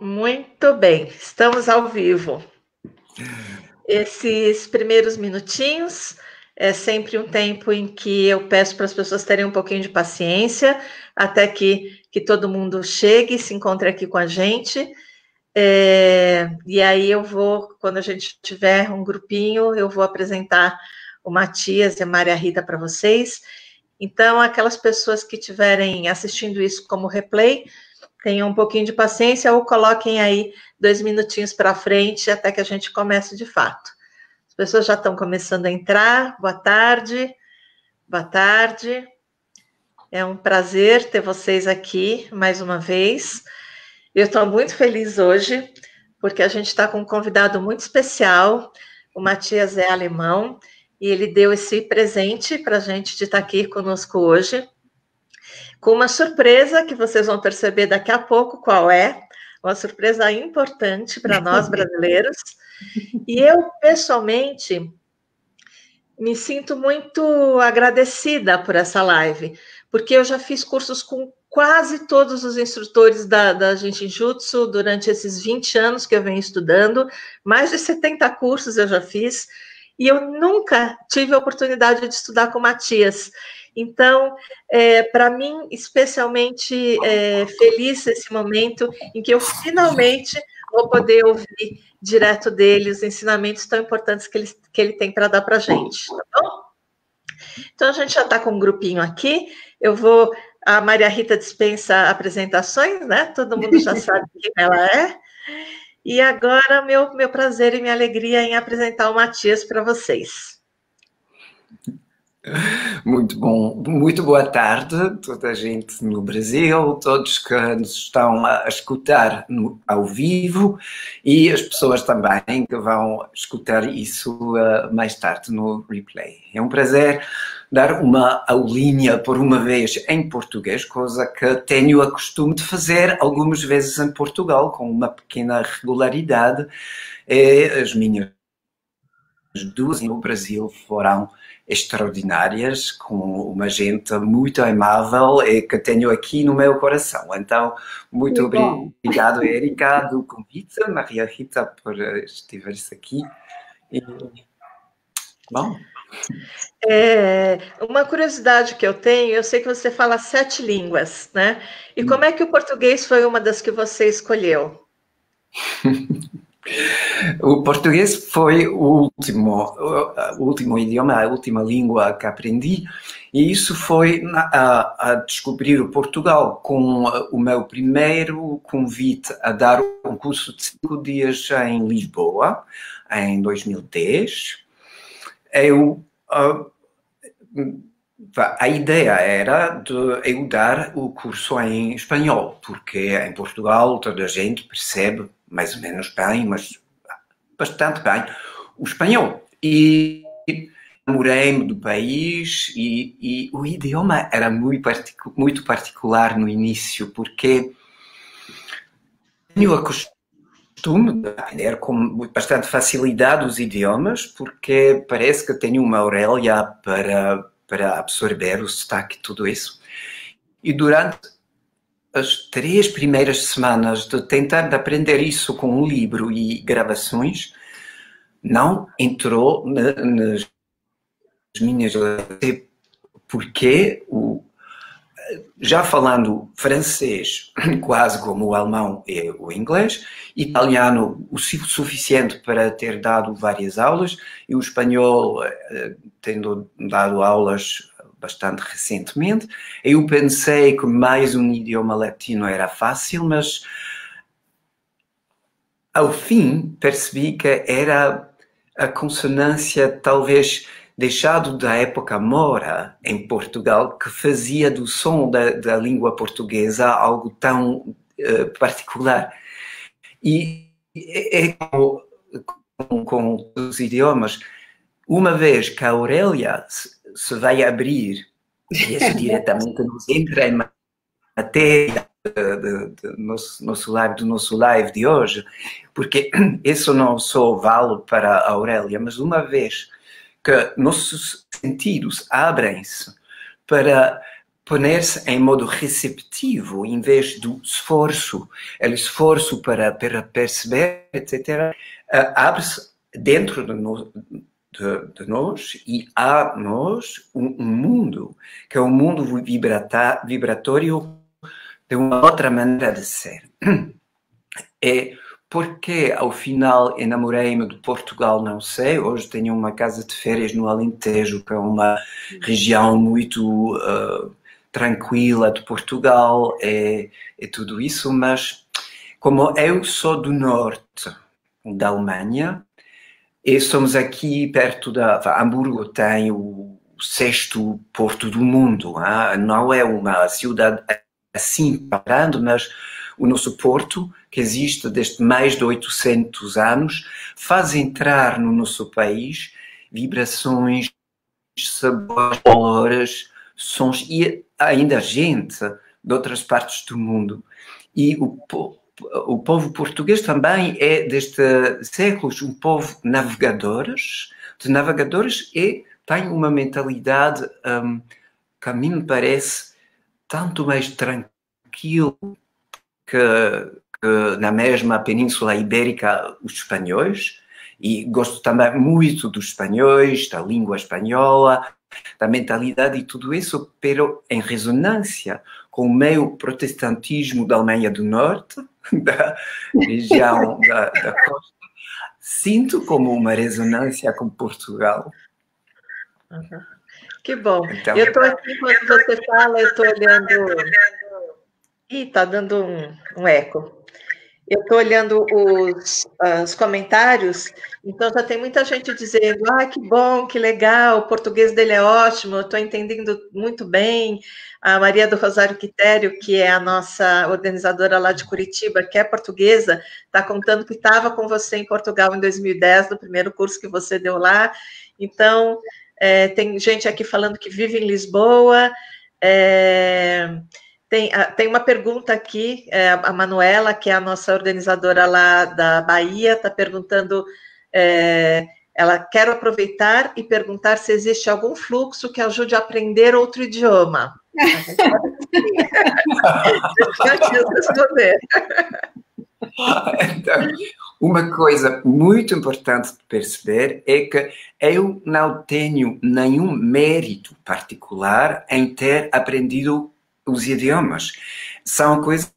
Muito bem, estamos ao vivo. Esses primeiros minutinhos é sempre um tempo em que eu peço para as pessoas terem um pouquinho de paciência, até que, que todo mundo chegue e se encontre aqui com a gente. É, e aí eu vou, quando a gente tiver um grupinho, eu vou apresentar o Matias e a Maria Rita para vocês. Então, aquelas pessoas que estiverem assistindo isso como replay, tenham um pouquinho de paciência ou coloquem aí dois minutinhos para frente até que a gente comece de fato. As pessoas já estão começando a entrar. Boa tarde. Boa tarde. É um prazer ter vocês aqui mais uma vez. Eu estou muito feliz hoje, porque a gente está com um convidado muito especial. O Matias é alemão e ele deu esse presente para a gente de estar tá aqui conosco hoje com uma surpresa que vocês vão perceber daqui a pouco qual é, uma surpresa importante para nós brasileiros. E eu, pessoalmente, me sinto muito agradecida por essa live, porque eu já fiz cursos com quase todos os instrutores da, da Jinshinjutsu durante esses 20 anos que eu venho estudando, mais de 70 cursos eu já fiz, e eu nunca tive a oportunidade de estudar com Matias. Então, é, para mim, especialmente é, feliz esse momento em que eu finalmente vou poder ouvir direto dele os ensinamentos tão importantes que ele, que ele tem para dar para a gente, tá bom? Então, a gente já está com um grupinho aqui. Eu vou. A Maria Rita dispensa apresentações, né? Todo mundo já sabe quem ela é. E agora, meu, meu prazer e minha alegria em apresentar o Matias para vocês. Muito bom, muito boa tarde, toda a gente no Brasil, todos que nos estão a escutar no, ao vivo e as pessoas também que vão escutar isso uh, mais tarde no replay. É um prazer dar uma aulinha por uma vez em português, coisa que tenho a costume de fazer algumas vezes em Portugal, com uma pequena regularidade. E as minhas duas no Brasil foram extraordinárias, com uma gente muito amável e que tenho aqui no meu coração. Então, muito, muito obrigado, Erika, do convite, Maria Rita, por estiveres aqui. E, bom. É, uma curiosidade que eu tenho, eu sei que você fala sete línguas, né? E hum. como é que o português foi uma das que você escolheu? O português foi o último, o último idioma, a última língua que aprendi, e isso foi a, a descobrir o Portugal com o meu primeiro convite a dar um curso de cinco dias em Lisboa, em 2010. Eu, a, a ideia era de eu dar o curso em espanhol, porque em Portugal toda a gente percebe mais ou menos bem, mas bastante bem, o espanhol. E namorei-me do país e, e, o idioma era muito, particu muito particular no início, porque tenho a costume de aprender com bastante facilidade os idiomas, porque parece que tenho uma orelha para, para absorver o sotaque e tudo isso. E durante as três primeiras semanas de tentar aprender isso com um livro e gravações, não entrou na, nas minhas porque o já falando francês quase como o alemão e o inglês, italiano o suficiente para ter dado várias aulas e o espanhol eh, tendo dado aulas bastante recentemente. Eu pensei que mais um idioma latino era fácil, mas ao fim percebi que era a consonância talvez deixado da época mora em Portugal que fazia do som da, da língua portuguesa algo tão uh, particular. E é, é com, com, com os idiomas, uma vez que a Aurélia se vai abrir, e isso diretamente nos entra em matéria do nosso, nosso live, do nosso live de hoje, porque isso não só vale para a Aurélia, mas uma vez que nossos sentidos abrem-se para poner-se em modo receptivo em vez do esforço. O esforço para, para perceber, etc., uh, abre-se dentro de, no, de, de, nós e há nós um, um, mundo que é um mundo vibrata, vibratório de uma outra maneira de ser. É porque ao final enamorei-me de Portugal, não sei. Hoje tenho uma casa de férias no Alentejo, que é uma região muito uh, tranquila de Portugal, é, é tudo isso, mas como eu sou do norte da Alemanha, e somos aqui perto da. Hamburgo tem o sexto porto do mundo, hein? não é uma cidade assim parando, mas o nosso porto, que existe desde mais de 800 anos, faz entrar no nosso país vibrações, sabores, colores, sons e ainda gente de outras partes do mundo. E o, o povo português também é, desde séculos, um povo navegadores, de navegadores e tem uma mentalidade um, que a mim me parece tanto mais tranquilo que, que na mesma Península Ibérica os espanhóis, e gosto também muito dos espanhóis, da língua espanhola, da mentalidade e tudo isso, pero em ressonância com o meio protestantismo da Alemanha do Norte, da região da, da costa, sinto como uma ressonância com Portugal. Uhum. Que bom. Então, eu estou aqui, quando você fala, eu estou olhando. Ih, está dando um, um eco. Eu estou olhando os, os, comentários, então já tem muita gente dizendo: ah, que bom, que legal, o português dele é ótimo, eu estou entendendo muito bem. A Maria do Rosário Quitério, que é a nossa organizadora lá de Curitiba, que é portuguesa, está contando que estava com você em Portugal em 2010, no primeiro curso que você deu lá. Então, é, tem gente aqui falando que vive em Lisboa. É, tem, ah, tem uma pergunta aqui, é, a Manuela, que é a nossa organizadora lá da Bahia, está perguntando. É, ela quer aproveitar e perguntar se existe algum fluxo que ajude a aprender outro idioma. Então, uma coisa muito importante de perceber é que eu não tenho nenhum mérito particular em ter aprendido os idiomas. São coisas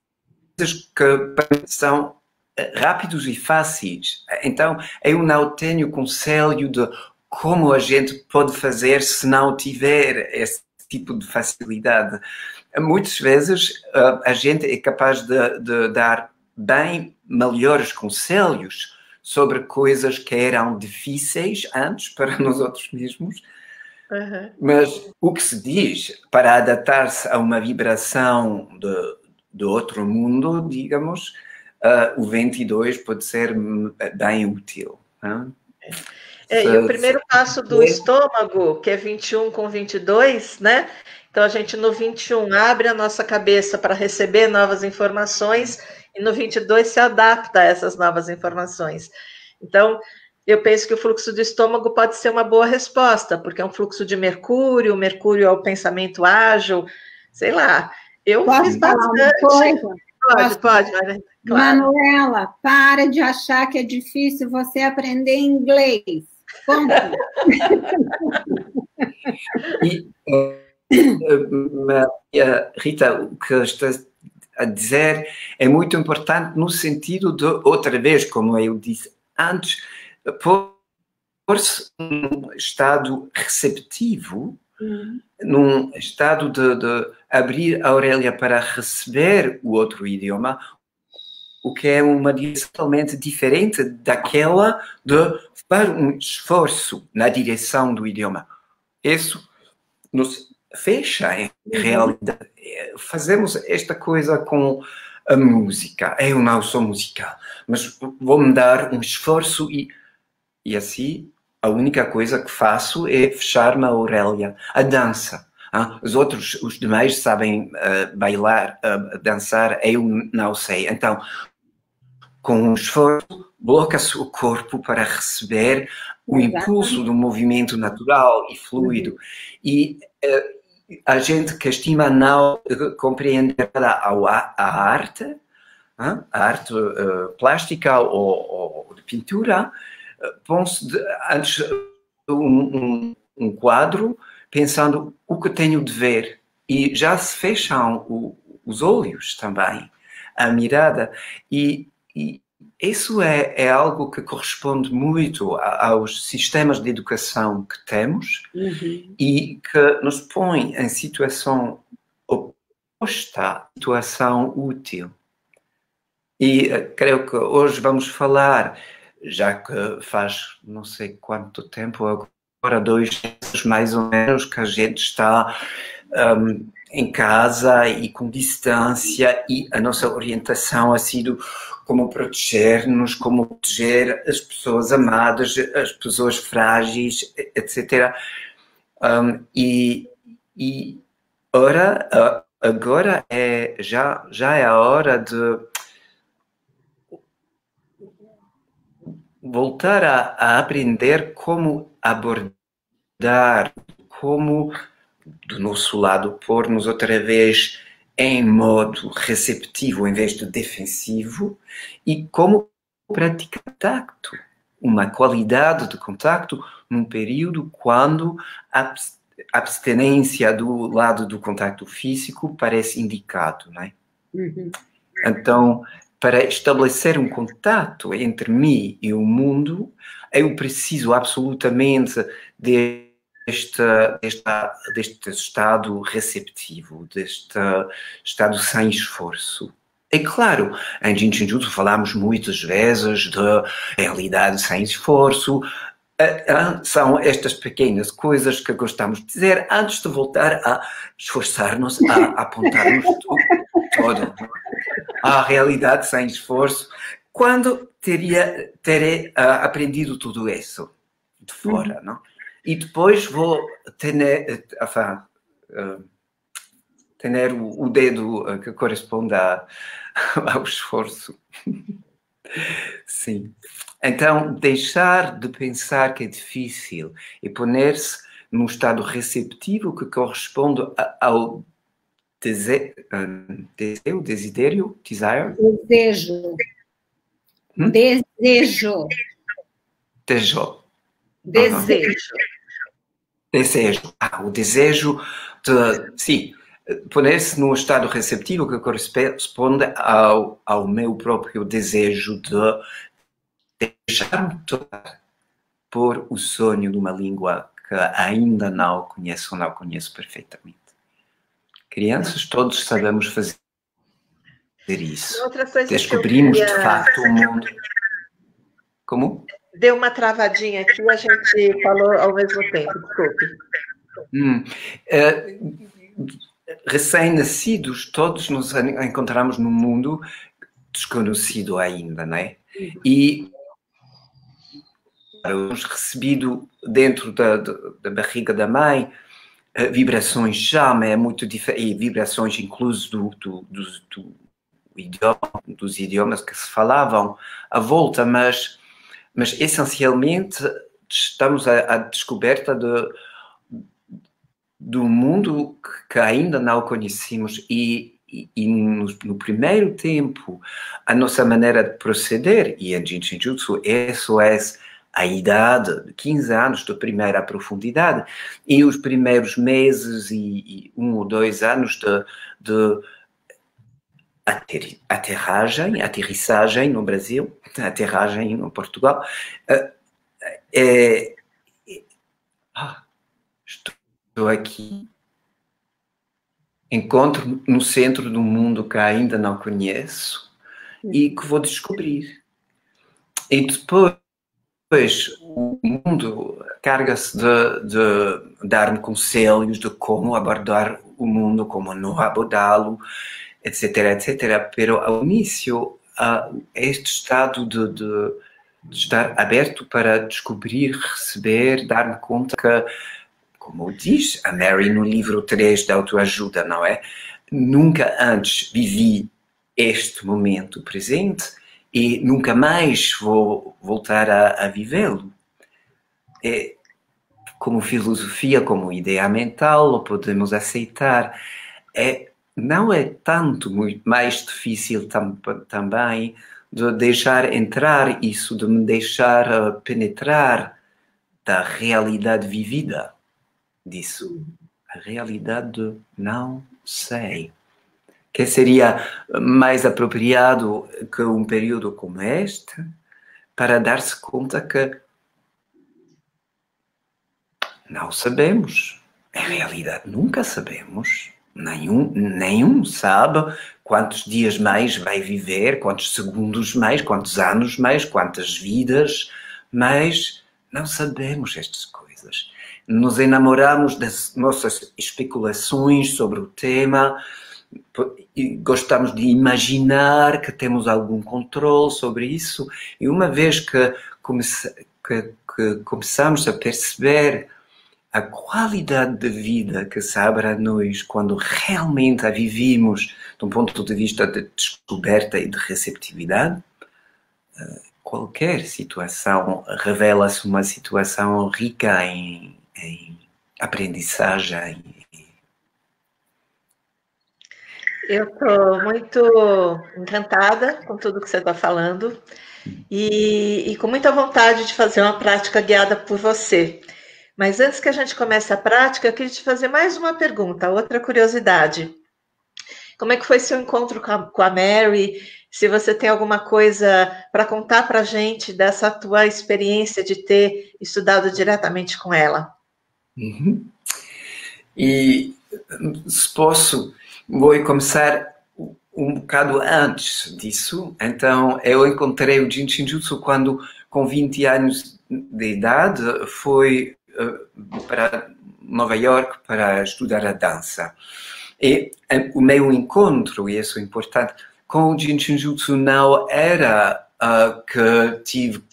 que são eh, rápidos e fáceis. Então, eu não tenho conselho de como a gente pode fazer se não tiver esse tipo de facilidade. Muitas vezes eh, a gente é capaz de, de dar bem melhores conselhos sobre coisas que eram difíceis antes para nós outros mesmos Uhum. Mas o que se diz para adaptar-se a uma vibração de, de outro mundo, digamos, uh, o 22 pode ser bem útil. Né? É, e o primeiro passo do estômago, que é 21 com 22, né? Então a gente no 21 abre a nossa cabeça para receber novas informações e no 22 se adapta a essas novas informações. Então, eu penso que o fluxo do estômago pode ser uma boa resposta, porque é um fluxo de Mercúrio, Mercúrio é o pensamento ágil, sei lá. Eu Posso fiz bastante. Pode, Posso? pode, claro. Manuela, para de achar que é difícil você aprender inglês. e, Maria Rita, o que estás a dizer é muito importante no sentido de, outra vez, como eu disse antes, pôr-se num estado receptivo, uhum. num estado de, de, abrir a Aurélia para receber o outro idioma, o que é uma direção totalmente diferente daquela de fazer um esforço na direção do idioma. Isso nos fecha em uhum. realidade. Fazemos esta coisa com a música. Eu não sou musical, mas vou-me dar um esforço e e assim, a única coisa que faço é fechar-me a Aurélia. A dança. Ah, os outros, os demais sabem uh, bailar, uh, dançar, eu não sei. Então, com um esforço, bloca-se o corpo para receber o impulso do movimento natural e fluido. Uhum. E uh, a gente que estima não compreender a, a arte, a arte plástica ou, ou, de pintura, põe-se antes um, um, um, quadro pensando o que tenho de ver e já se fecham o, os olhos também, a mirada e, e isso é, é, algo que corresponde muito aos sistemas de educação que temos uhum. e que nos põe em situação oposta à situação útil. E eh, creio que hoje vamos falar, já que faz não sei quanto tempo, agora dois anos mais ou menos, que a gente está um, em casa e com distância e a nossa orientação ha sido como proteger-nos, como proteger as pessoas amadas, as pessoas frágeis, etc. Um, e, e ora, agora é, já, já é a hora de voltar a, a aprender como abordar, como do nosso lado pôr-nos outra vez em modo receptivo em vez de defensivo e como praticar contacto, uma qualidade de contacto num período quando a abstinência do lado do contacto físico parece indicado, não é? Uhum. Então, para estabelecer um contato entre mim e o mundo, eu preciso absolutamente de deste, deste, deste estado receptivo, deste estado sem esforço. É claro, em Jinshinjutsu falamos muitas vezes de realidade sem esforço, eh, eh, são estas pequenas coisas que gostamos de dizer antes de voltar a esforçar-nos, a apontar-nos todo à realidade sem esforço, quando teria terei uh, aprendido tudo isso de fora, uhum. não? e depois vou ter, enfin, uh, ter o, o, dedo uh, que corresponde a, ao esforço. Sim. Então, deixar de pensar que é difícil e poner-se num estado receptivo que corresponde ao dese uh, desejo, desidério, desire? Desejo. Hum? Desejo. Desejo. Desejo. Desejo. Ah, o desejo de, sim, poner-se num estado receptivo que corresponde ao, ao meu próprio desejo de deixar-me tocar por o sonho de uma língua que ainda não conheço ou não conheço perfeitamente. Crianças, todos sabemos fazer isso. Descobrimos queria... de facto o mundo. Como? deu uma travadinha aqui, a gente falou ao mesmo tempo, desculpe. Hum, é, Recém-nascidos, todos nos encontramos num mundo desconhecido ainda, é? Uhum. E temos recebido dentro da, da, barriga da mãe vibrações já, mas é muito diferente, vibrações incluso do, do, do, do idioma, dos idiomas que se falavam à volta, mas mas essencialmente estamos à, à descoberta de, do mundo que ainda não conhecemos e, e, e no, no, primeiro tempo a nossa maneira de proceder, e em Jinshinjutsu isso é a idade de 15 anos de primeira profundidade e os primeiros meses e, e um ou dois anos de, de aterragem, aterrissagem no Brasil, aterragem no Portugal. É, é, ah, estou aqui, encontro no centro do mundo que ainda não conheço e que vou descobrir. E depois o mundo carga-se de, de dar-me conselhos de como abordar o mundo, como não abordá-lo, etc, etc. Pero ao início, uh, este estado de, de, de, estar aberto para descobrir, receber, dar-me conta que, como diz a Mary no livro 3 da autoajuda, não é? Nunca antes vivi este momento presente e nunca mais vou voltar a, a vivê-lo. É, como filosofia, como ideia mental, podemos aceitar. É, não é tanto muito mais difícil tam, também de deixar entrar isso, de me deixar uh, penetrar da realidade vivida disso. A realidade não sei. Que seria mais apropriado que um período como este para dar-se conta que não sabemos. Em realidade, nunca sabemos. Nenhum, nenhum sabe quantos dias mais vai viver, quantos segundos mais, quantos anos mais, quantas vidas mais. Não sabemos estas coisas. Nos enamoramos das nossas especulações sobre o tema gostamos de imaginar que temos algum controle sobre isso. E uma vez que, comece, que, que começamos a perceber a qualidade de vida que se abre a nós quando realmente a vivimos de um ponto de vista de descoberta e de receptividade, eh, qualquer situação revela-se uma situação rica em, em aprendizagem. Eu estou muito encantada com tudo que você está falando e, e com muita vontade de fazer uma prática guiada por você. Mas antes que a gente comece a prática, eu queria te fazer mais uma pergunta, outra curiosidade. Como é que foi seu encontro com a, com a Mary? Se você tem alguma coisa para contar para a gente dessa tua experiência de ter estudado diretamente com ela. Uhum. E posso, vou começar um bocado antes disso. Então, eu encontrei o Jin Shinjutsu quando, com 20 anos de idade, foi eh, para Nova York para estudar a dança. E eh, o meu encontro, e isso é importante, com o Jinshinjutsu não era uh, que tive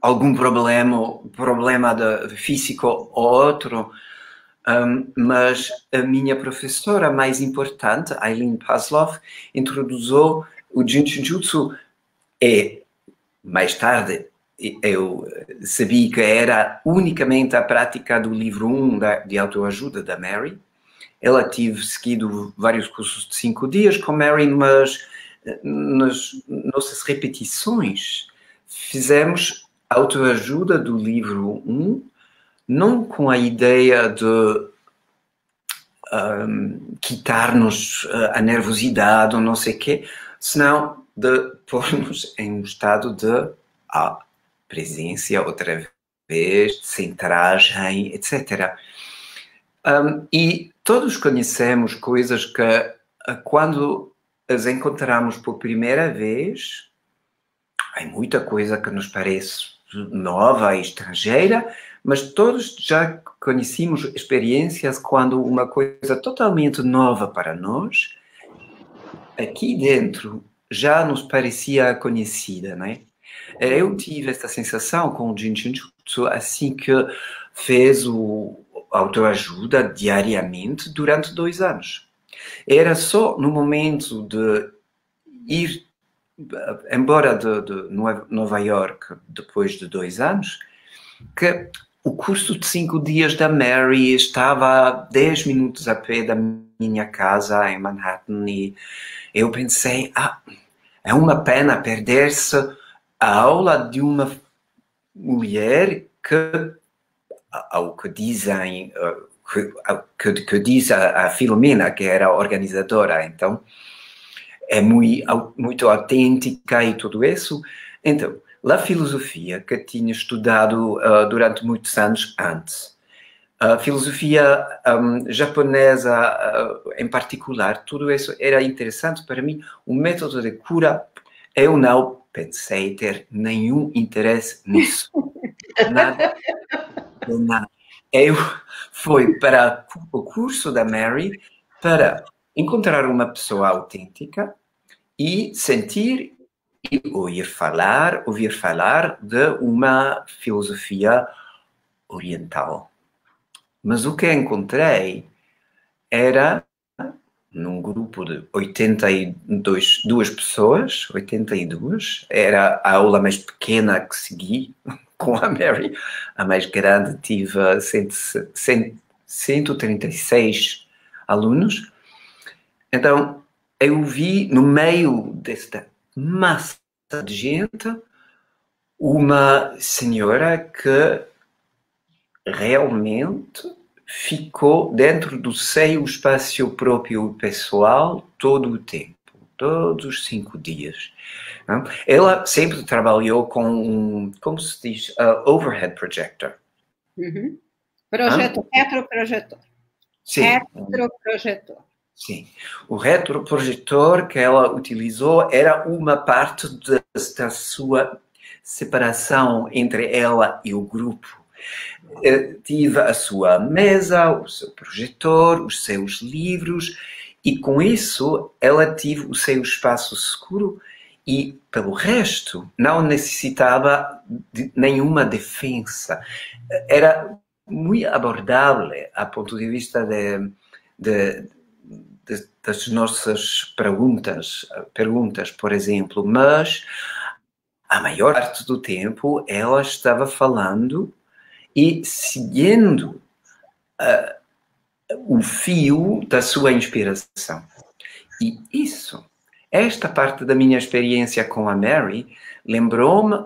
algum problema, problema de físico ou outro, um, mas a minha professora mais importante, Eileen Pavlov, introduziu o Jinshinjutsu e mais tarde eu sabia que era unicamente a prática do livro 1 um de autoajuda da Mary. Ela tive seguido vários cursos de cinco dias com Mary, mas nas nossas repetições fizemos autoajuda do livro 1, um, não com a ideia de um, quitar-nos eh, a nervosidade ou não sei o quê, senão de pôr-nos em um estado de ah, presença outra vez, centragem, etc. Um, e todos conhecemos coisas que, ah, quando as encontramos por primeira vez, há muita coisa que nos parece nova e estrangeira, mas todos já conhecemos experiências quando uma coisa totalmente nova para nós, aqui dentro, já nos parecia conhecida, né? Eu tive essa sensação com o Jinshinjutsu assim que fez o autoajuda diariamente durante dois anos. Era só no momento de ir embora de, de Nova York depois de dois anos que o curso de cinco dias da Mary estava a dez minutos a pé da minha casa em Manhattan e eu pensei, ah, é uma pena perder-se a aula de uma mulher que, ao que dizem, eh, que, que diz a, a Filomena, que era organizadora, então, é muito, muito autêntica e tudo isso. Então, a filosofia que tinha estudado uh, durante muitos anos antes, a filosofia um, japonesa uh, em particular, tudo isso era interessante para mim. O método de cura, eu não pensei ter nenhum interesse nisso. Nada. nada. Eu fui para o curso da Mary para encontrar uma pessoa autêntica e sentir ouvir falar, ouvir falar de uma filosofia oriental. Mas o que encontrei era num grupo de 82 duas pessoas, 82, era a aula mais pequena que segui, com a Mary, a mais grande, tive 136 alunos. Então, eu vi no meio desta massa de gente uma senhora que realmente ficou dentro do seu espaço próprio pessoal todo o tempo, todos os cinco dias. Ela sempre trabalhou com um, como se diz, uh, overhead projector. Uhum. Projetor, ah? retroprojetor. Sim. Retroprojetor. Sim. O retroprojetor que ela utilizou era uma parte de, da sua separação entre ela e o grupo. Eh, tive a sua mesa, o seu projetor, os seus livros, e com isso ela tive o seu espaço seguro e, pelo resto, não necessitava de nenhuma defesa. Era muito abordável a ponto de vista de, de, de, das nossas perguntas, perguntas, por exemplo, mas a maior parte do tempo ela estava falando e seguindo uh, o fio da sua inspiração. E isso, esta parte da minha experiência com a Mary, lembrou-me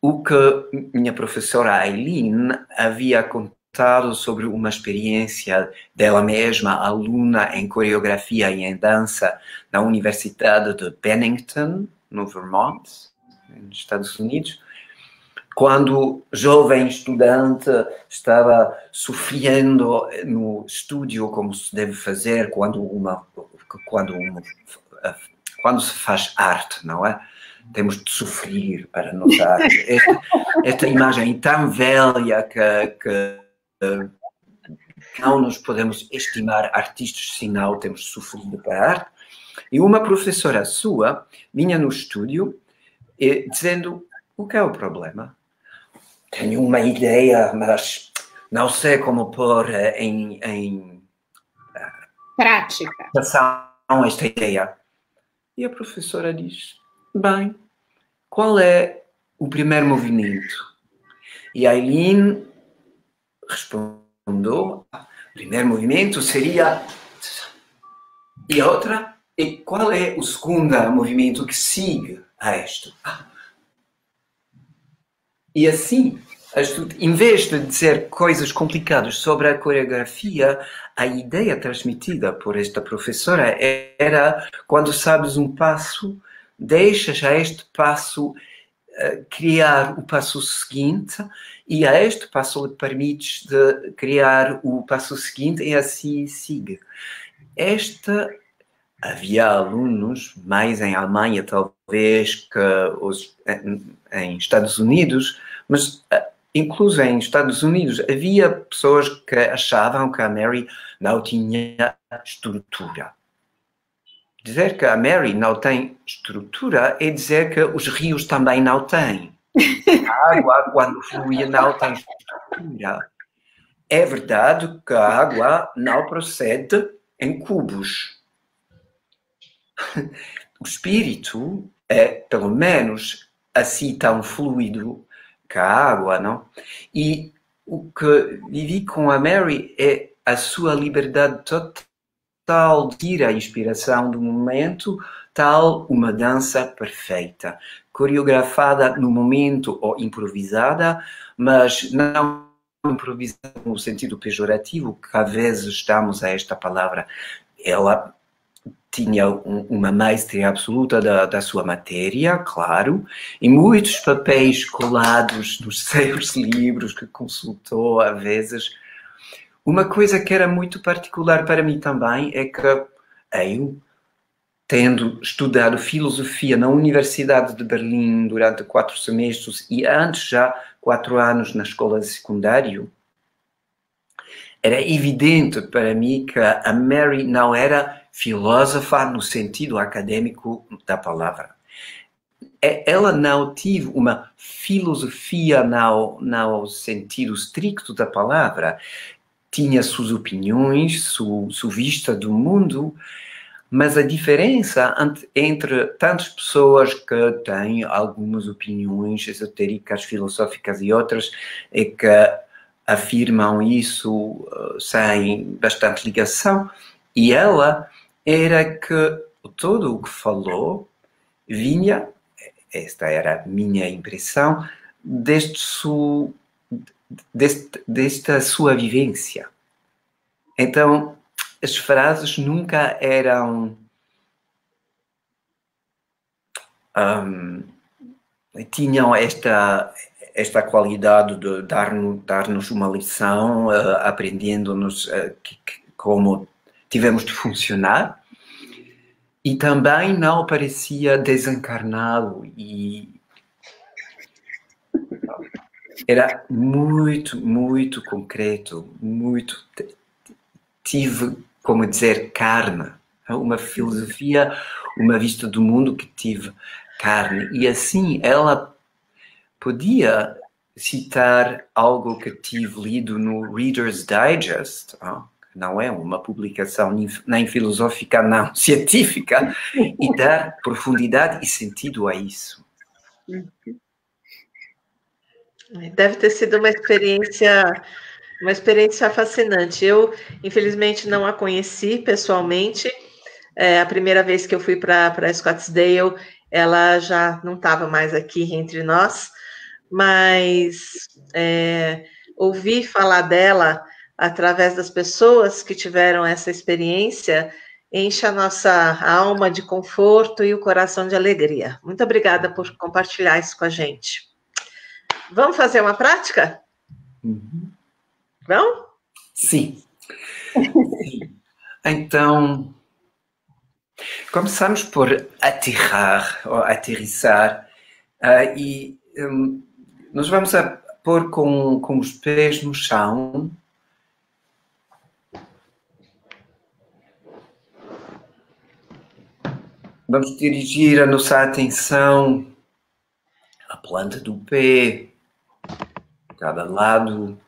o que minha professora Aileen havia contado sobre uma experiência dela mesma, aluna em coreografia e em dança na Universidade de Bennington, no Vermont, nos Estados Unidos, quando jovem estudante estava sofrendo no estúdio como se deve fazer quando uma quando uma, quando se faz arte, não é? Temos de sofrer para notar esta, esta imagem tão velha que, que não nos podemos estimar artistas se não temos sofrido para a arte. E uma professora sua vinha no estúdio e, dizendo o que é o problema tenho uma ideia, mas não sei como pôr eh, em, em prática esta ideia. E a professora diz: Bem, qual é o primeiro movimento? E a Aileen respondeu: o primeiro movimento seria. E a outra? E qual é o segundo movimento que sigue a este? E assim, em vez de dizer coisas complicadas sobre a coreografia, a ideia transmitida por esta professora era quando sabes um passo, deixas a este passo criar o passo seguinte e a este passo lhe permites de criar o passo seguinte e assim siga. Esta havia alunos, mais em Alemanha talvez que os, em Estados Unidos, mas eh, incluso em Estados Unidos havia pessoas que achavam que a Mary não tinha estrutura. Dizer que a Mary não tem estrutura é dizer que os rios também não têm. A água, quando flui, não tem estrutura. É verdade que a água não procede em cubos. O espírito é, pelo menos, assim tão fluido com a água, não? E o que vivi com a Mary é a sua liberdade total de ir à inspiração do momento, tal uma dança perfeita, coreografada no momento ou improvisada, mas não improvisada no sentido pejorativo, que às vezes estamos a esta palavra. Ela tinha um, uma maestria absoluta da, da, sua matéria, claro, e muitos papéis colados nos seus livros que consultou às vezes. Uma coisa que era muito particular para mim também é que eu, tendo estudado filosofia na Universidade de Berlim durante quatro semestres e antes já quatro anos na escola de secundário, era evidente para mim que a Mary não era filósofa no sentido acadêmico da palavra. É, ela não teve uma filosofia no, no sentido estricto da palavra. Tinha suas opiniões, sua, sua vista do mundo, Mas a diferença entre tantas pessoas que têm algumas opiniões esotéricas, filosóficas e outras é que afirmam isso uh, sem bastante ligação, e ela era que todo o que falou vinha, esta era a minha impressão, deste su, deste, desta sua vivência. Então, as frases nunca eram. Um, tinham esta, esta qualidade de dar-nos dar uma lição, uh, aprendendo-nos uh, como tivemos de funcionar, e também não parecia desencarnado e era muito, muito concreto, muito tive, como dizer, carne, uma filosofia, uma vista do mundo que tive carne. E assim ela podia citar algo que tive lido no Reader's Digest, não é uma publicação nem filosófica, não, científica, e dar profundidade e sentido a isso. Deve ter sido uma experiência uma experiência fascinante. Eu, infelizmente, não a conheci pessoalmente. É, a primeira vez que eu fui para Scottsdale, ela já não estava mais aqui entre nós, mas é, ouvi falar dela através das pessoas que tiveram essa experiência enche a nossa alma de conforto e o coração de alegria. Muito obrigada por compartilhar isso com a gente. Vamos fazer uma prática? Uhum. Não? Sim. Então, começamos por aterrar ou aterrissar uh, e um, nós vamos a pôr com, com os pés no chão. Vamos dirigir a nossa atenção à planta do pé, cada lado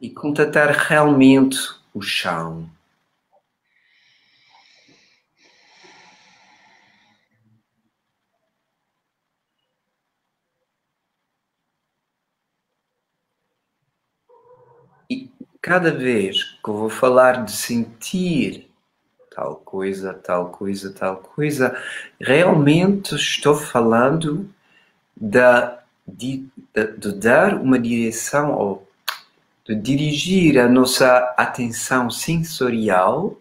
e contatar realmente o chão. E cada vez que eu vou falar de sentir tal coisa, tal coisa, tal coisa, realmente estou falando da, de, de, de dar uma direção ao de dirigir a nossa atenção sensorial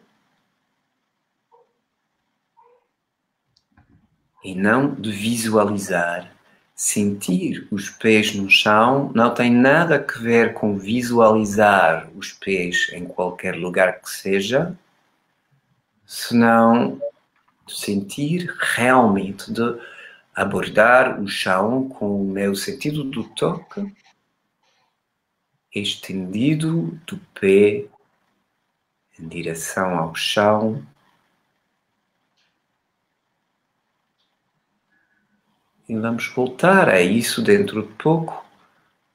e não de visualizar. Sentir os pés no chão não tem nada a ver com visualizar os pés em qualquer lugar que seja, senão sentir realmente de abordar o chão com o meu sentido do toque estendido do pé em direção ao chão. E vamos voltar a isso dentro de pouco,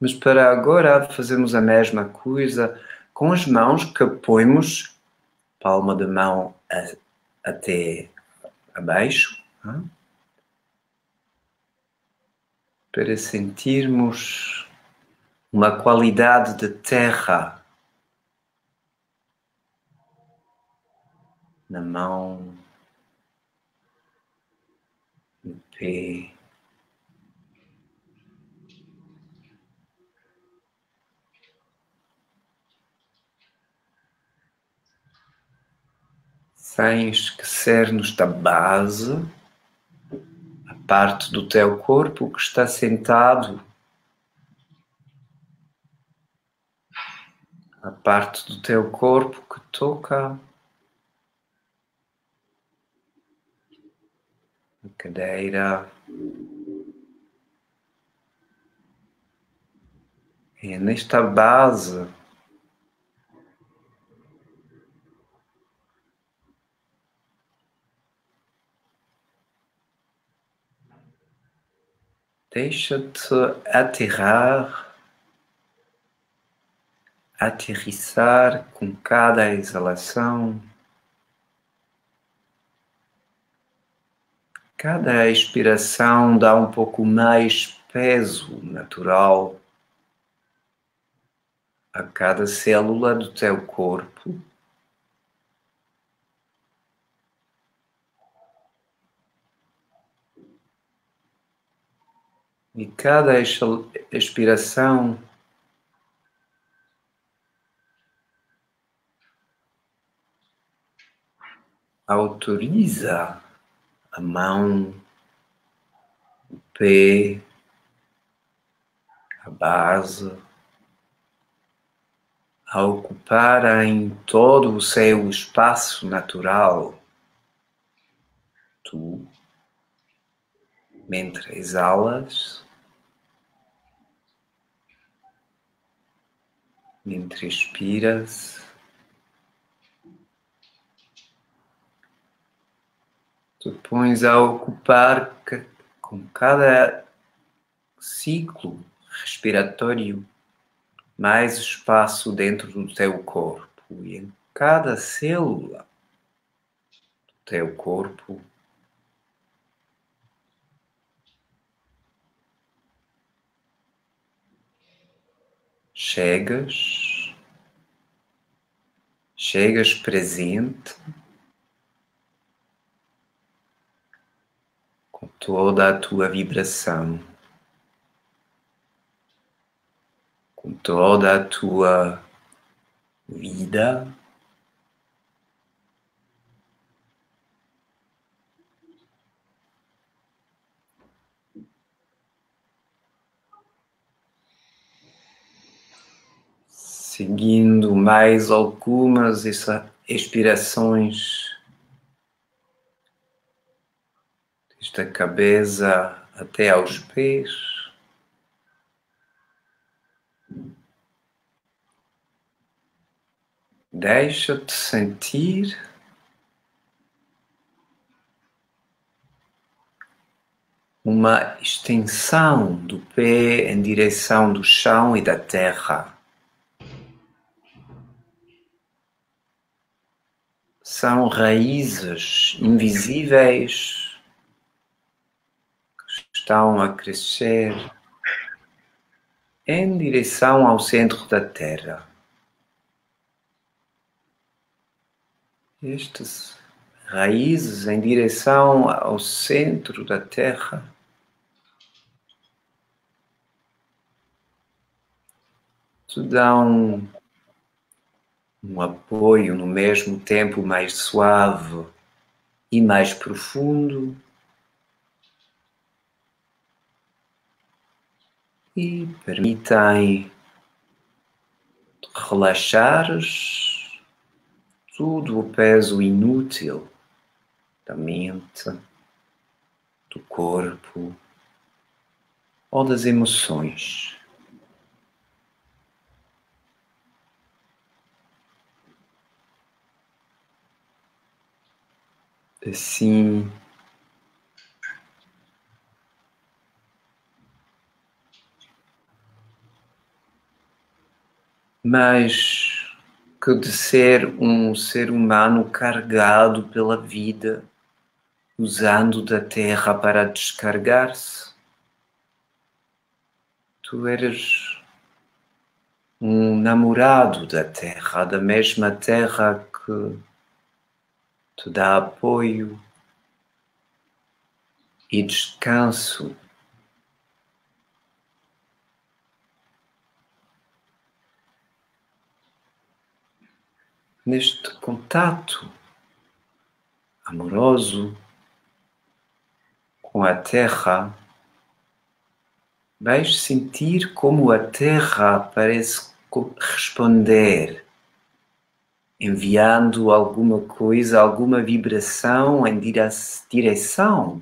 mas para agora fazemos a mesma coisa com as mãos que põemos palma da mão a, até abaixo, hein? Para sentirmos uma qualidade de terra na mão, no pé. Sem esquecer-nos da base, parte do teu corpo que está sentado. A parte do teu corpo que toca. A cadeira. É nesta base deixa-te aterrar aterrissar com cada exalação. cada expiração dá um pouco mais peso natural a cada célula do teu corpo. E cada expiração autoriza a mão, o pé, a base, a ocuparem todo o seu espaço natural. Tu, mentre exalas, mentre expiras, tu pões a ocupar com cada ciclo respiratório mais espaço dentro do teu corpo. E em cada célula do teu corpo chegas, chegas presente. Toda a tua vibração, com toda a tua vida. Seguindo mais algumas expirações da cabeça até aos pés. Deixa-te sentir uma extensão do pé em direção do chão e da terra. São raízes invisíveis estão a crescer em direção ao centro da Terra. Estas raízes em direção ao centro da Terra te dão um apoio no mesmo tempo mais suave e mais profundo e permitem relaxares todo o peso inútil da mente, do corpo ou das emoções. Assim, mas que de ser um ser humano carregado pela vida, usando da terra para descargar-se. Tu eres um namorado da terra, da mesma terra que te dá apoio e descanso. Neste contato amoroso com a Terra, vais sentir como a Terra parece responder, enviando alguma coisa, alguma vibração em direção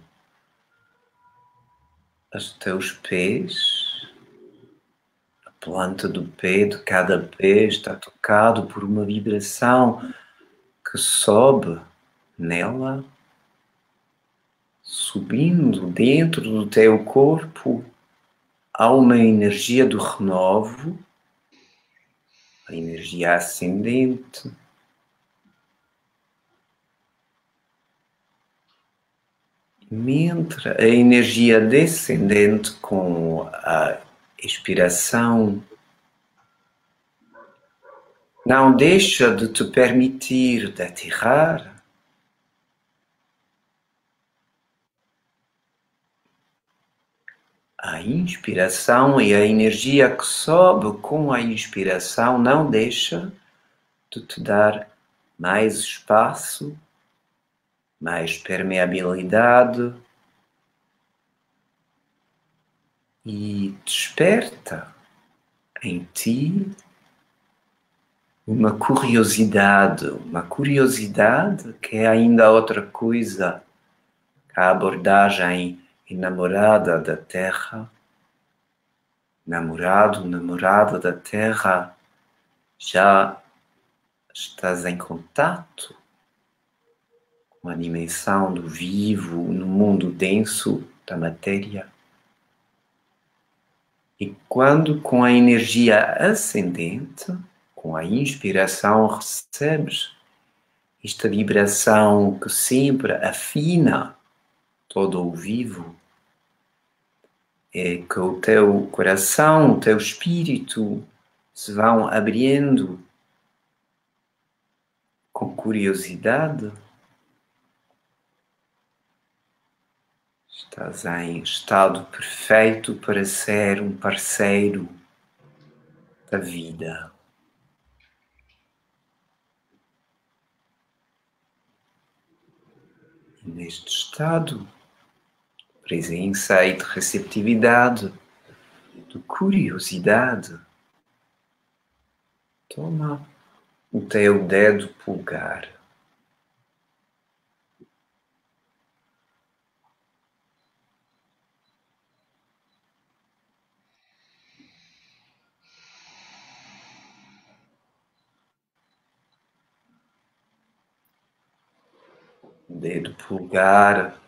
aos teus pés planta do pé, de cada pé está tocado por uma vibração que sobe nela, subindo dentro do teu corpo, há uma energia do renovo, a energia ascendente. Mentre a energia descendente com a expiração. Não deixa de te permitir de aterrar, a inspiração e a energia que sobe com a inspiração não deixa de te dar mais espaço, mais permeabilidade. E desperta em ti uma curiosidade, uma curiosidade que é ainda outra coisa a abordagem enamorada da terra, namorado, namorada da terra, já estás em contato com a dimensão do vivo no mundo denso da matéria. E quando com a energia ascendente, com a inspiração, recebes esta vibração que sempre afina todo o vivo, é que o teu coração, o teu espírito se vão abrindo com curiosidade. Estás em estado perfeito para ser um parceiro da vida. E neste estado, presença e de receptividade, de curiosidade. Toma o teu dedo pulgar. Dedo pulgar.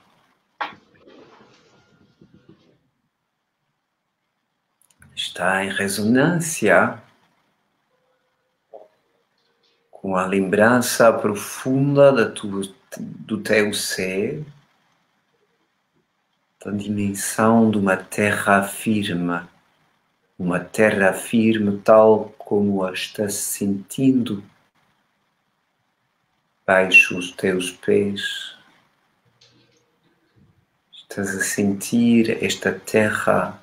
Está em ressonância com a lembrança profunda da tua, do teu ser, da dimensão de uma terra firme, uma terra firme tal como a estás sentindo baixo os teus pés. Estás a sentir esta terra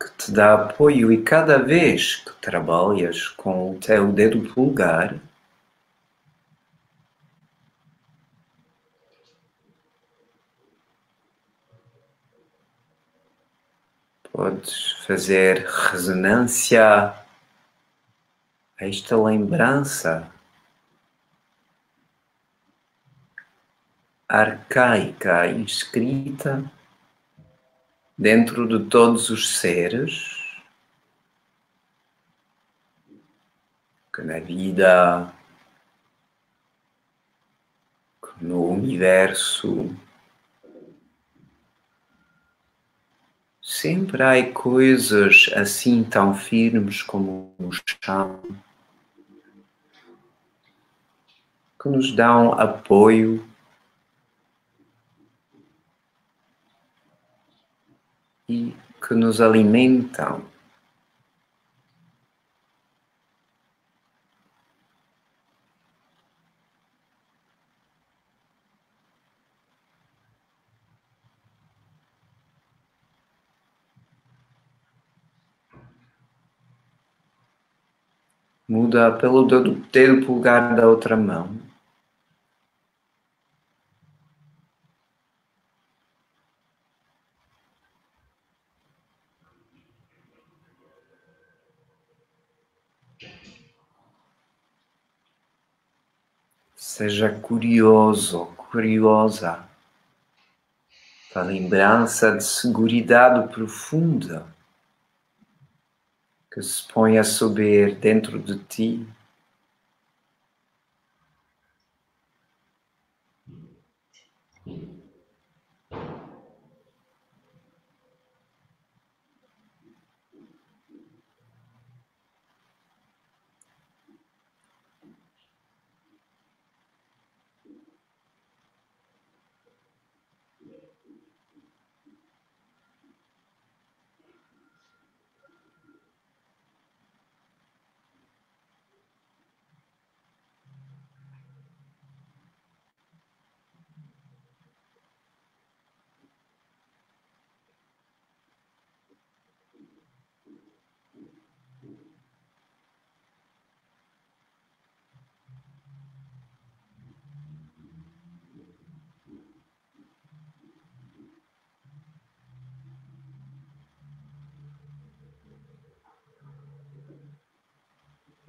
que te dá apoio e cada vez que trabalhas com o teu dedo pulgar, podes fazer ressonância a esta lembrança arcaica inscrita dentro de todos os seres que na vida, que no universo, sempre há coisas assim tão firmes como o chão que nos dão apoio e que nos alimentam. Muda pelo dedo, dedo pulgar da outra mão. Seja curioso, curiosa da lembrança de segurança profunda que se põe a subir dentro de ti.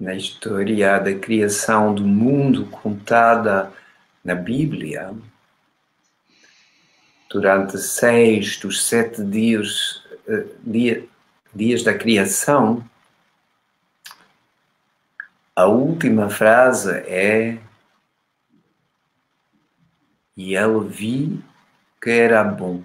Na história da criação do mundo contada na Bíblia, durante seis dos sete dias, eh, dia, dias da criação, a última frase é e ele vi que era bom.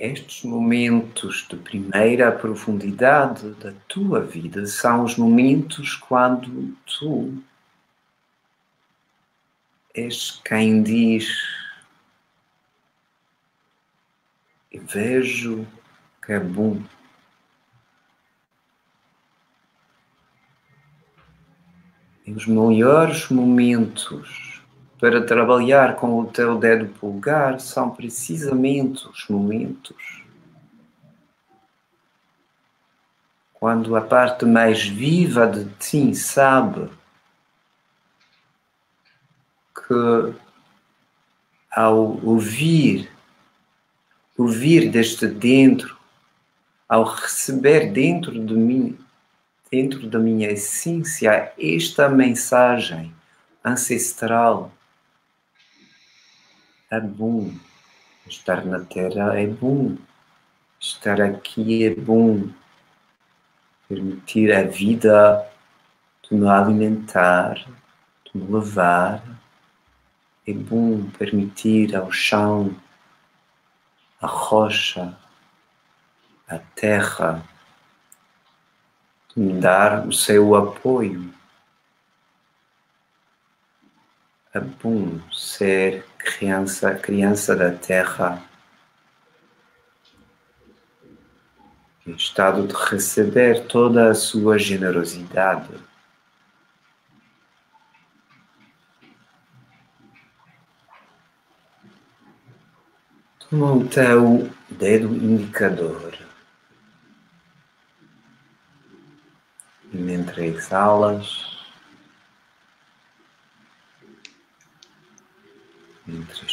Estes momentos de primeira profundidade da tua vida são os momentos quando tu és quem diz: Vejo que é bom. Os melhores momentos para trabalhar com o teu dedo pulgar são precisamente os momentos quando a parte mais viva de ti sabe que ao ouvir, ouvir desde dentro, ao receber dentro de mim, dentro da minha essência, esta mensagem ancestral, é bom. Estar na Terra é bom. Estar aqui é bom. Permitir a vida de me alimentar, de me levar, é bom permitir ao chão, à rocha, à terra, me dar o seu apoio. Bom ser criança, criança da terra, em estado de receber toda a sua generosidade. Toma o teu dedo indicador. E entre exalas, entre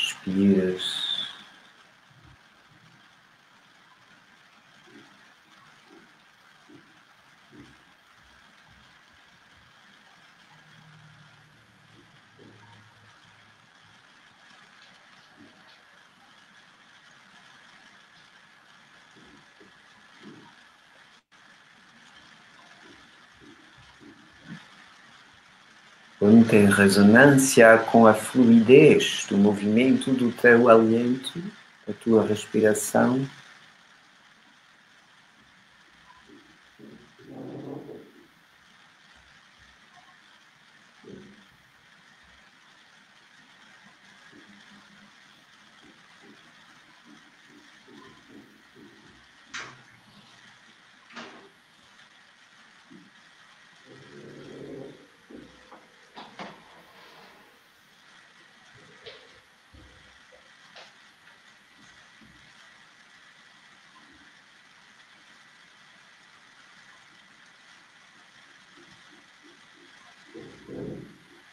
expiras, ponto em ressonância com a fluidez do movimento do teu aliento, da tua respiração.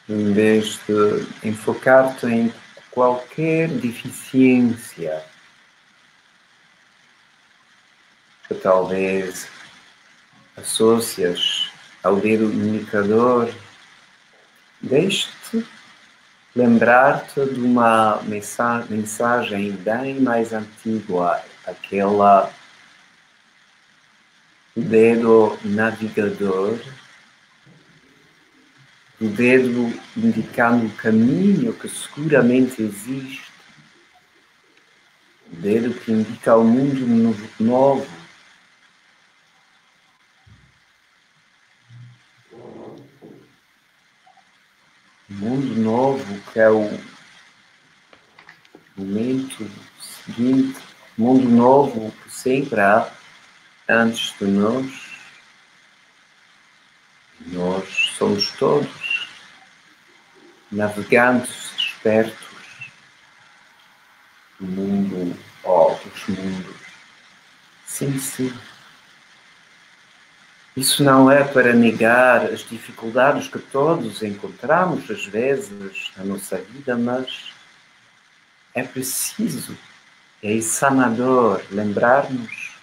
em vez de enfocar-te em qualquer deficiência que talvez associas ao dedo indicador, deixe-te lembrar-te de uma mensagem bem mais antiga, aquela do dedo navegador o dedo indicando o caminho que seguramente existe, o dedo que indica o mundo novo. O mundo novo que é o momento seguinte, o mundo novo que sempre há antes de nós. Nós somos todos navegantes espertos do mundo ou dos mundos. Sim, sim. Isso não é para negar as dificuldades que todos encontramos às vezes na nossa vida, mas é preciso, é sanador lembrar-nos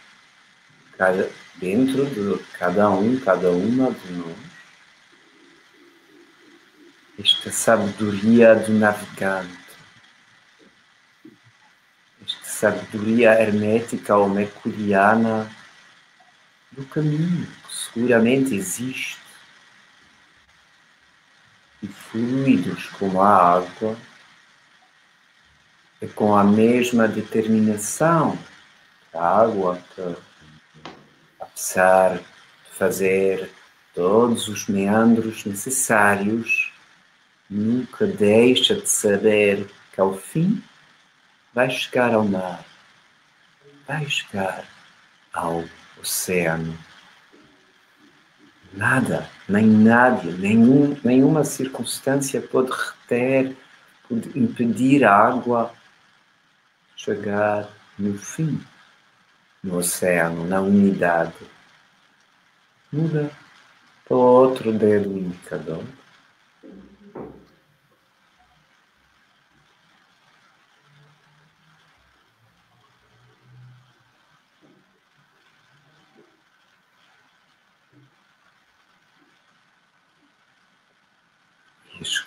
que dentro de cada um, cada uma de nós, esta sabedoria do navegante, esta sabedoria hermética ou mercuriana do caminho, que seguramente existe, e fluidos como a água, é com a mesma determinação a água que, apesar de fazer todos os meandros necessários, nunca deixa de saber que ao fim vai chegar ao mar, vai chegar ao oceano. Nada, nem nada, nenhum, nenhuma circunstância pode reter, pode impedir a água chegar no fim, no oceano, na unidade. Muda para o outro dedo indicador.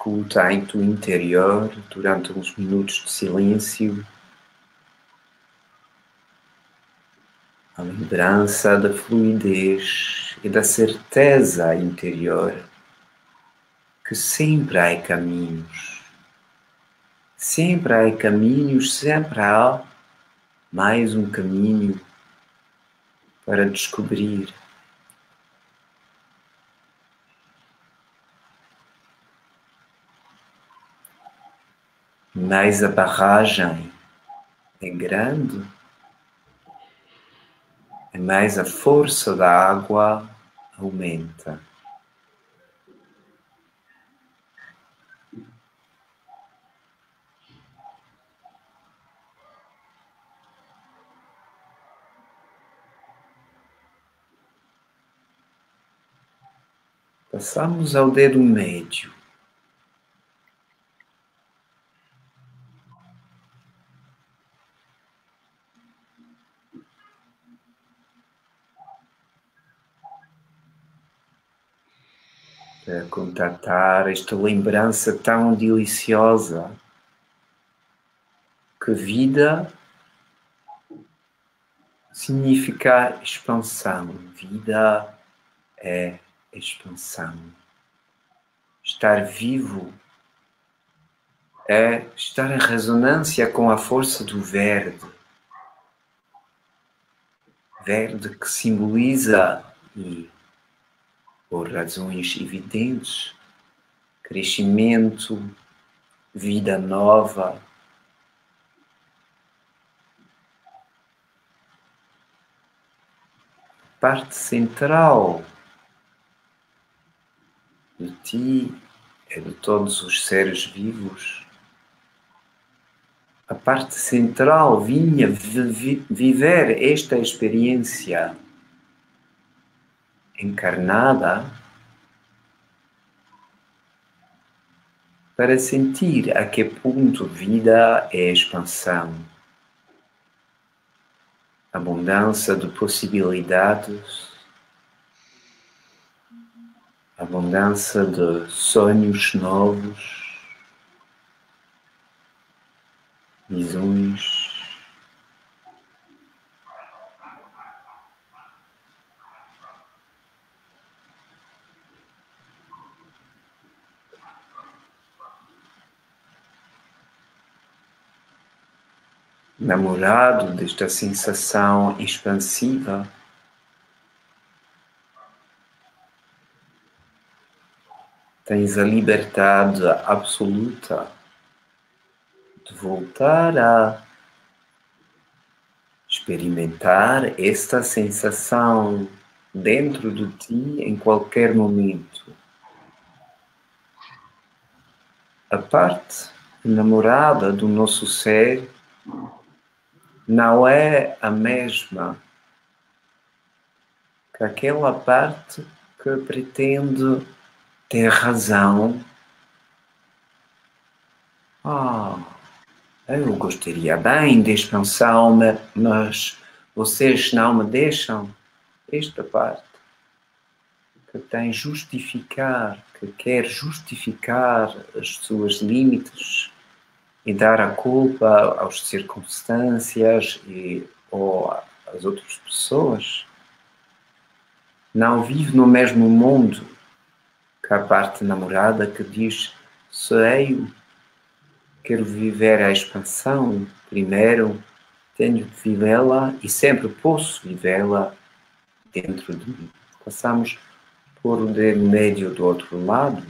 Escuta em tu interior durante uns minutos de silêncio a lembrança da fluidez e da certeza interior que sempre há caminhos, sempre há caminhos, sempre há mais um caminho para descobrir. Mas a barragem é grande, é mais a força da água aumenta. Passamos ao dedo médio. Contatar esta lembrança tão deliciosa que vida significa expansão, vida é expansão. Estar vivo é estar em ressonância com a força do verde. Verde que simboliza e por razões evidentes, crescimento, vida nova. Parte central de ti é de todos os seres vivos. A parte central vinha viver esta experiência encarnada para sentir a que ponto vida é expansão, abundância de possibilidades, abundância de sonhos novos, visões. Namorado desta sensação expansiva. Tens a liberdade absoluta de voltar a experimentar esta sensação dentro de ti em qualquer momento. A parte namorada do nosso ser não é a mesma que aquela parte que pretende ter razão. Ah, eu gostaria bem de expansão, mas vocês não me deixam. esta parte que tem justificar, que quer justificar as suas limites e dar a culpa às circunstâncias e ou às outras pessoas, não vive no mesmo mundo que a parte namorada que diz sei, quero viver a expansão primeiro, tenho que vivê-la e sempre posso vivê-la dentro de mim. Passamos por o de médio do outro lado.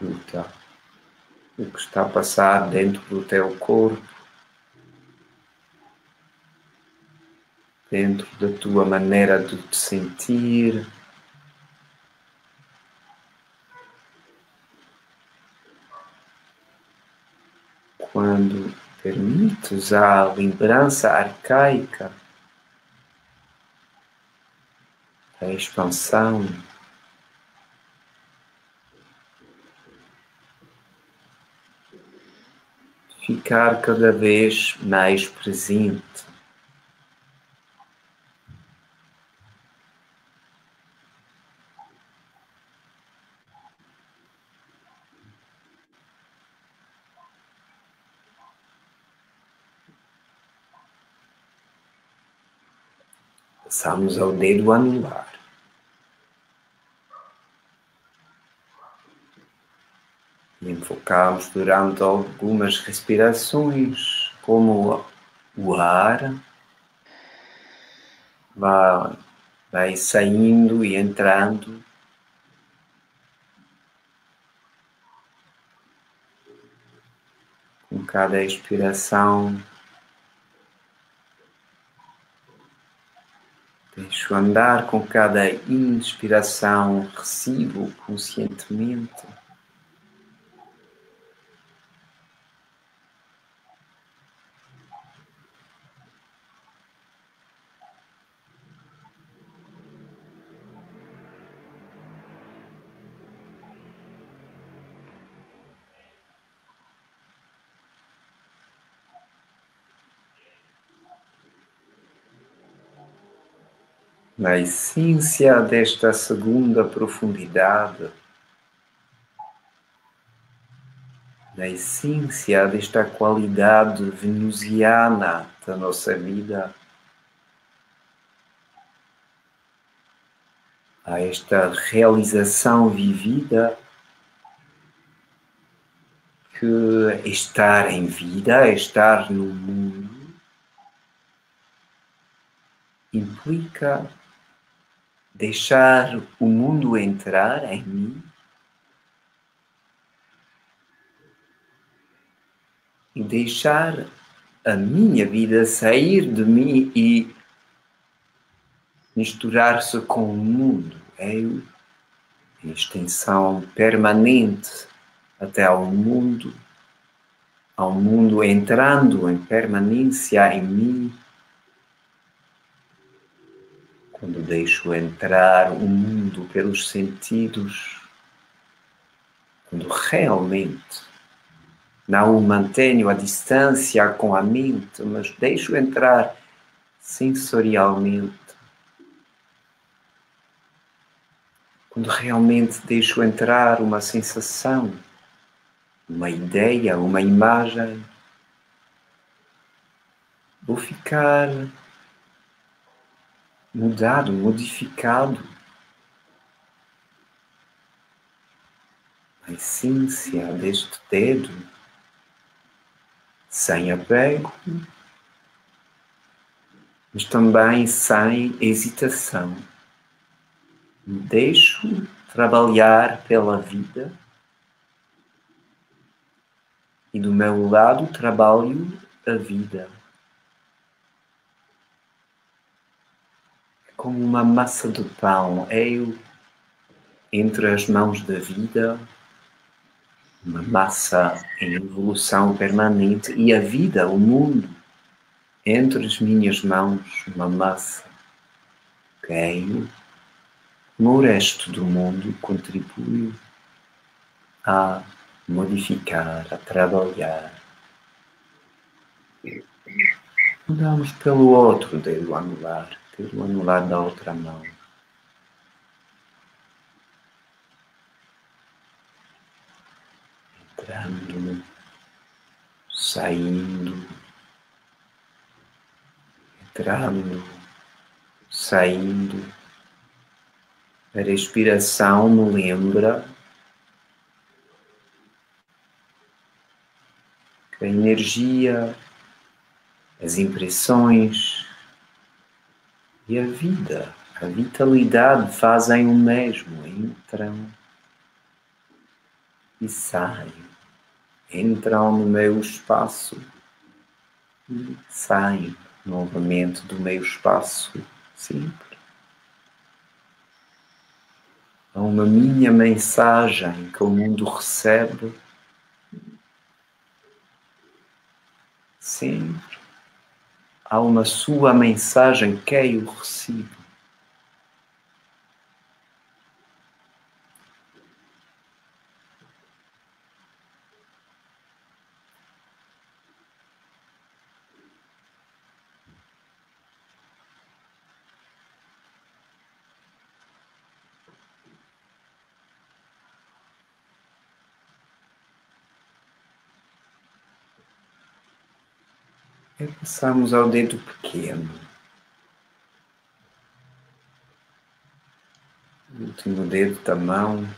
Escuta o que está a passar dentro do teu corpo, dentro da tua maneira de te sentir. quando permites a lembrança arcaica a expansão ficar cada vez mais presente. Passamos ao dedo anular. Enfocamos durante algumas respirações como o ar vai, vai saindo e entrando. Com cada expiração Deixo andar com cada inspiração, recebo conscientemente. Na essência desta segunda profundidade, na essência desta qualidade venusiana da nossa vida, a esta realização vivida que estar em vida, estar no mundo, implica deixar o mundo entrar em mim? E deixar a minha vida sair de mim e misturar-se com o mundo. Eu, em extensão permanente até ao mundo, ao mundo entrando em permanência em mim quando deixo entrar o mundo pelos sentidos, quando realmente não mantenho a distância com a mente, mas deixo entrar sensorialmente, quando realmente deixo entrar uma sensação, uma ideia, uma imagem, vou ficar mudado, modificado. A essência deste dedo, sem apego, mas também sem hesitação. deixo trabalhar pela vida e do meu lado trabalho a vida. Como uma massa de pão, eu entre as mãos da vida, uma massa em evolução permanente, e a vida, o mundo, entre as minhas mãos, uma massa eu, no resto do mundo contribui a modificar, a trabalhar. Mudamos pelo outro dedo anular, dedo anular da outra mão. Entrando, saindo, entrando, saindo. A respiração me lembra que a energia, as impressões e a vida, a vitalidade fazem o mesmo, entram e saem, entram no meu espaço e saem novamente do meu espaço simples. Há uma minha mensagem que o mundo recebe sempre. Há uma sua mensagem que eu recebo. E passamos ao dedo pequeno. Último dedo da mão.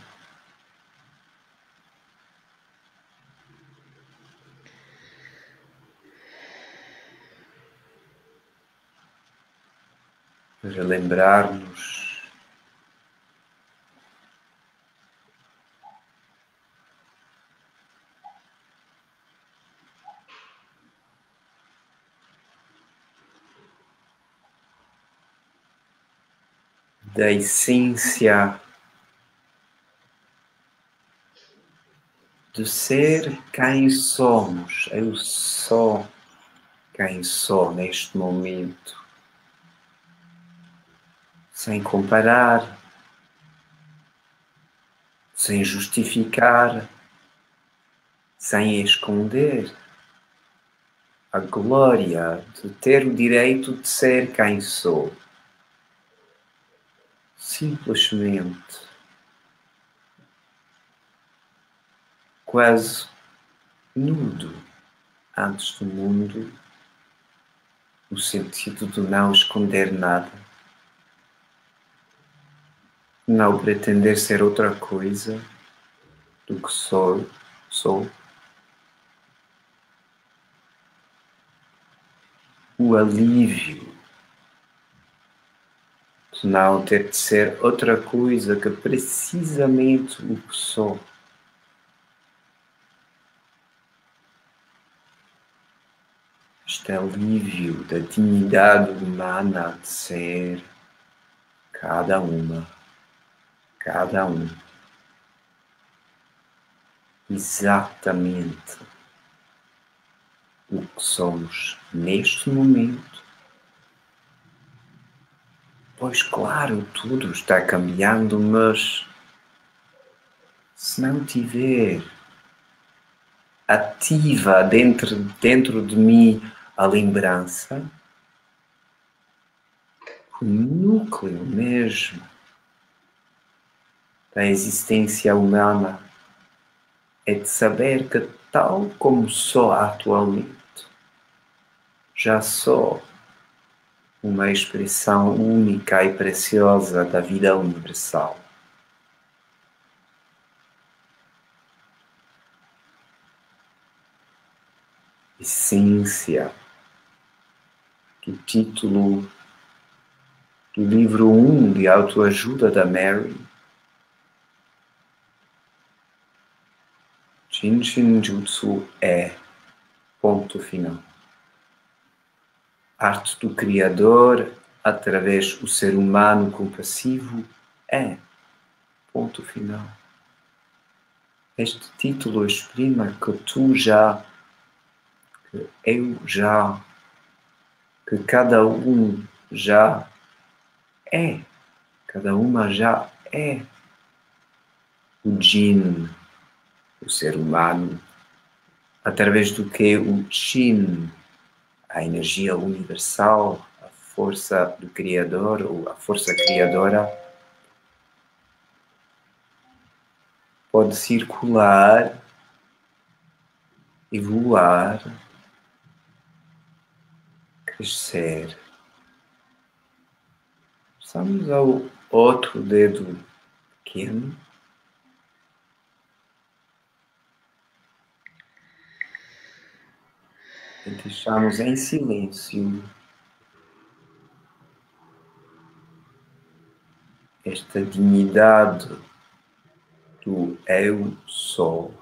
Para lembrar-nos da essência do ser quem somos. Eu sou quem sou neste momento, sem comparar, sem justificar, sem esconder a glória de ter o direito de ser quem sou simplesmente quase nudo antes do mundo, no sentido de não esconder nada, não pretender ser outra coisa do que sou, sou. O alívio não ter de ser outra coisa que precisamente o que sou. Este alívio da dignidade humana de ser cada uma, cada um, exatamente o que somos neste momento Pois claro, tudo está cambiando, mas se não tiver ativa dentro, dentro de mim a lembrança, o núcleo mesmo da existência humana é de saber que tal como sou atualmente, já sou uma expressão única e preciosa da vida universal. Essência, do título. Do livro 1 um de autoajuda da Mary, Jinshin Jutsu é. Ponto final arte do Criador através do ser humano compassivo é. Ponto final. Este título exprime que tu já, que eu já, que cada um já é Cada uma já é o Jin, o ser humano, através do que o Shin, a energia universal, a força do Criador ou a força criadora, pode circular e voar, crescer. Passamos ao outro dedo pequeno. Deixamos em silêncio esta dignidade do eu sou.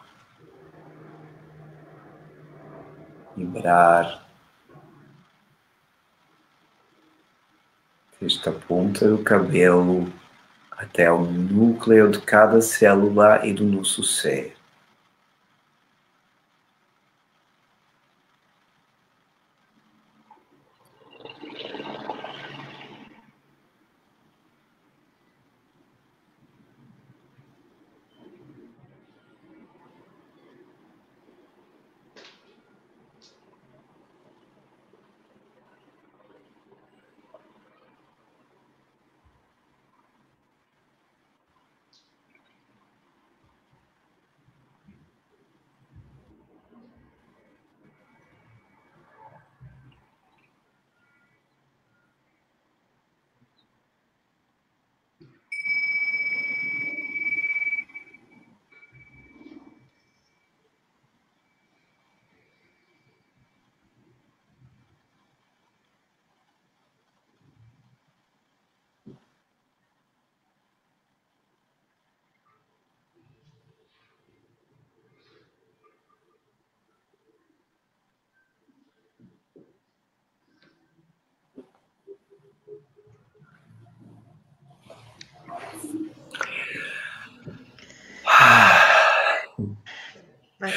Vibrar desde a ponta do cabelo até o núcleo de cada célula e do nosso ser.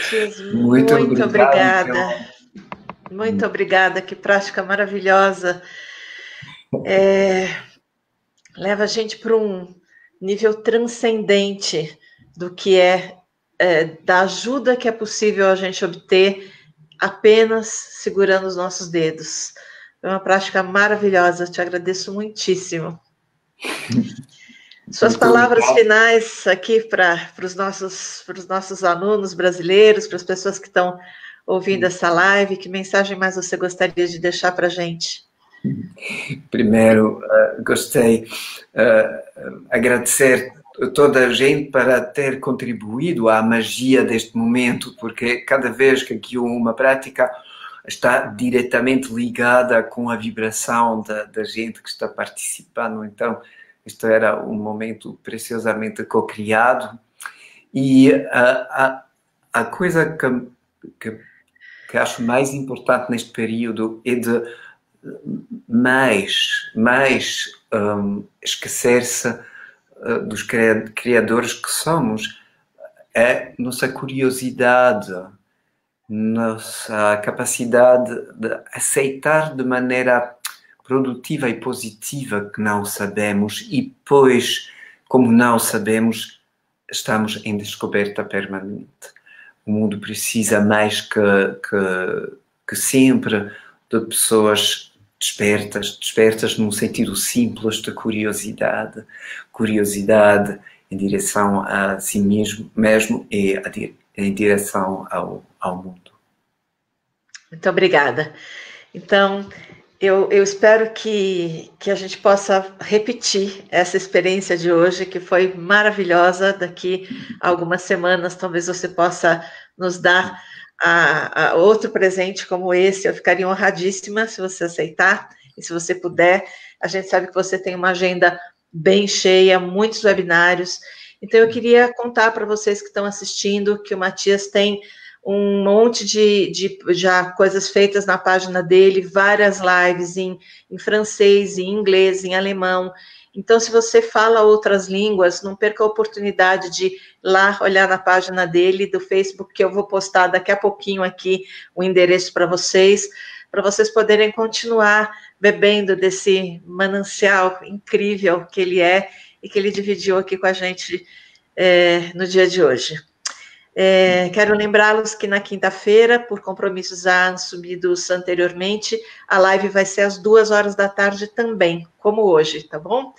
Matias, muito, muito obrigada. Então. Muito obrigada, que prática maravilhosa. É, leva a gente para um nível transcendente do que é, é, da ajuda que é possível a gente obter apenas segurando os nossos dedos. É uma prática maravilhosa, te agradeço muitíssimo. Suas palavras finais aqui para os nossos, os nossos alunos brasileiros, para as pessoas que estão ouvindo essa live, que mensagem mais você gostaria de deixar para a gente? Primeiro, uh, gostei uh, agradecer toda a gente para ter contribuído à magia deste momento, porque cada vez que aqui uma prática está diretamente ligada com a vibração da, da gente que está participando, então isto era um momento preciosamente co-criado. E a, a, a coisa que, que, que, acho mais importante neste período é de mais, mais um, esquecer-se uh, dos criadores que somos. É nossa curiosidade, nossa capacidade de aceitar de maneira produtiva e positiva que não sabemos e pois, como não sabemos, estamos em descoberta permanente. O mundo precisa mais que, que, que sempre de pessoas despertas, despertas num sentido simples de curiosidade, curiosidade em direção a si mesmo, mesmo e a, em direção ao, ao mundo. Muito obrigada. Então, eu, eu, espero que, que a gente possa repetir essa experiência de hoje, que foi maravilhosa. Daqui a algumas semanas, talvez você possa nos dar a, a outro presente como esse. Eu ficaria honradíssima se você aceitar e se você puder. A gente sabe que você tem uma agenda bem cheia, muitos webinários. Então, eu queria contar para vocês que estão assistindo que o Matias tem um monte de, de, já coisas feitas na página dele, várias lives em, em francês, em inglês, em alemão. Então, se você fala outras línguas, não perca a oportunidade de lá olhar na página dele do Facebook, que eu vou postar daqui a pouquinho aqui o endereço para vocês. para vocês poderem continuar bebendo desse manancial incrível que ele é e que ele dividiu aqui com a gente é, no dia de hoje. É, quero lembrá-los que na quinta-feira, por compromissos já assumidos anteriormente, a live vai ser às duas horas da tarde também, como hoje, tá bom?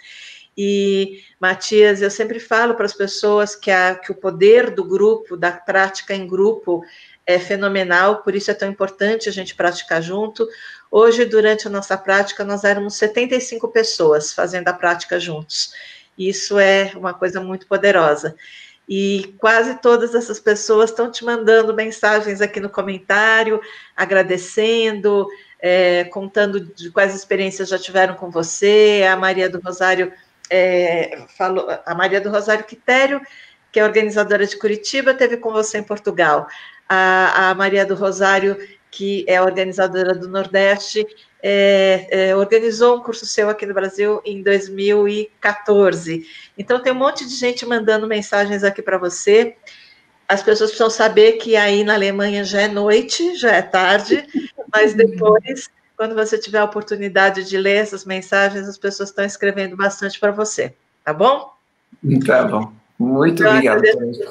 E, Matias, eu sempre falo para as pessoas que, a, que o poder do grupo, da prática em grupo, é fenomenal, por isso é tão importante a gente praticar junto. Hoje, durante a nossa prática, nós éramos 75 pessoas fazendo a prática juntos. Isso é uma coisa muito poderosa. E quase todas essas pessoas estão te mandando mensagens aqui no comentário, agradecendo, é, contando de quais experiências já tiveram com você. A Maria do Rosário é, falou, a Maria do Rosário Quitério, que é organizadora de Curitiba, teve com você em Portugal. A, a Maria do Rosário, que é organizadora do Nordeste, é, é, organizou um curso seu aqui no Brasil em 2014. Então, tem um monte de gente mandando mensagens aqui para você. As pessoas precisam saber que aí na Alemanha já é noite, já é tarde, mas depois, quando você tiver a oportunidade de ler essas mensagens, as pessoas estão escrevendo bastante para você, tá bom? Tá bom. Muito então, obrigado.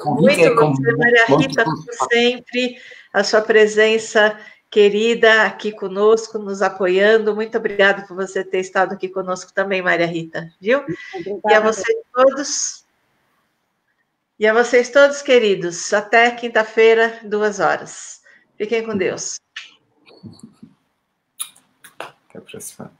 Muito você, Maria Rita, por sempre, a sua presença querida aqui conosco, nos apoiando. Muito obrigada por você ter estado aqui conosco também, Maria Rita, viu? Obrigada. E a vocês todos. E a vocês todos, queridos, até quinta-feira, duas horas. Fiquem com Deus. Até a próxima.